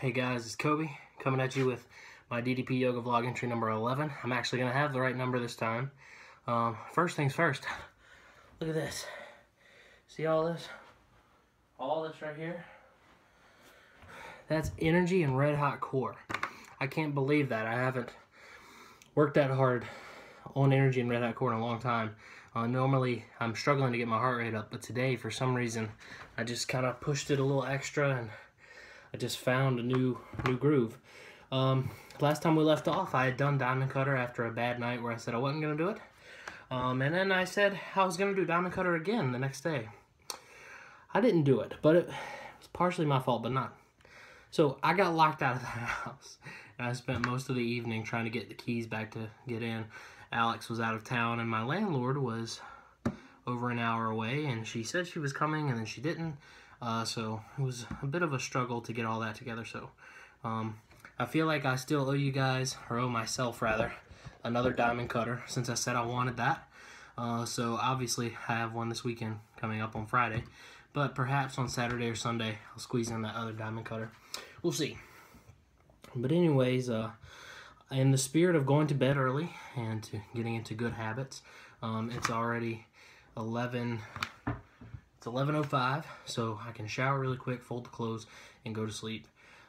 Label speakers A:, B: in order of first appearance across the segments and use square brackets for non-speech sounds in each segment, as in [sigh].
A: Hey guys, it's Coby coming at you with my DDP Yoga vlog entry number 11. I'm actually going to have the right number this time. Um, first things first, look at this. See all this? All this right here? That's energy and red hot core. I can't believe that. I haven't worked that hard on energy and red hot core in a long time. Uh, normally, I'm struggling to get my heart rate up, but today, for some reason, I just kind of pushed it a little extra and I just found a new new groove. Um, last time we left off, I had done Diamond Cutter after a bad night where I said I wasn't going to do it. Um, and then I said I was going to do Diamond Cutter again the next day. I didn't do it, but it was partially my fault, but not. So I got locked out of [laughs] the house. And I spent most of the evening trying to get the keys back to get in. Alex was out of town, and my landlord was over an hour away, and she said she was coming, and then she didn't. Uh, so it was a bit of a struggle to get all that together. So um, I feel like I still owe you guys, or owe myself rather, another diamond cutter since I said I wanted that. Uh, so obviously I have one this weekend coming up on Friday. But perhaps on Saturday or Sunday I'll squeeze in that other diamond cutter. We'll see. But anyways, uh, in the spirit of going to bed early and to getting into good habits, um, it's already 11 it's 11.05, so I can shower really quick, fold the clothes, and go to sleep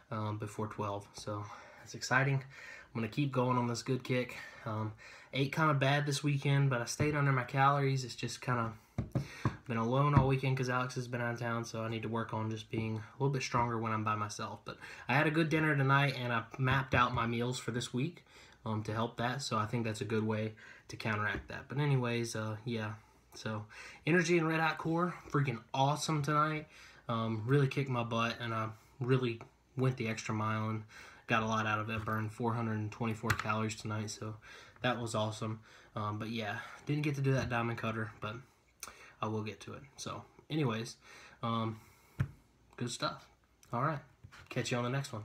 A: um, before 12. So it's exciting. I'm going to keep going on this good kick. Um, ate kind of bad this weekend, but I stayed under my calories. It's just kind of been alone all weekend because Alex has been out of town, so I need to work on just being a little bit stronger when I'm by myself. But I had a good dinner tonight, and I mapped out my meals for this week um, to help that, so I think that's a good way to counteract that. But anyways, uh, yeah, so, Energy and Red Hot Core, freaking awesome tonight. Um, really kicked my butt, and I really went the extra mile and got a lot out of it. Burned 424 calories tonight, so that was awesome. Um, but yeah, didn't get to do that diamond cutter, but I will get to it. So, anyways, um, good stuff. All right, catch you on the next one.